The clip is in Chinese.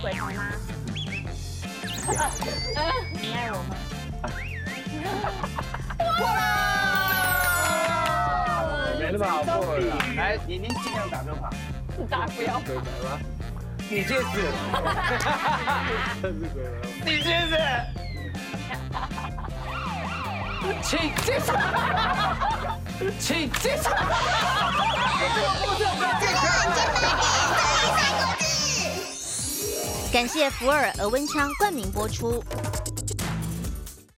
鬼童吗？你爱我吗？没那么好过了。来，你你尽量打就好。打不要。鬼门吗？你。这是。你戒指。请戒指。请戒感谢福尔俄温枪冠名播出。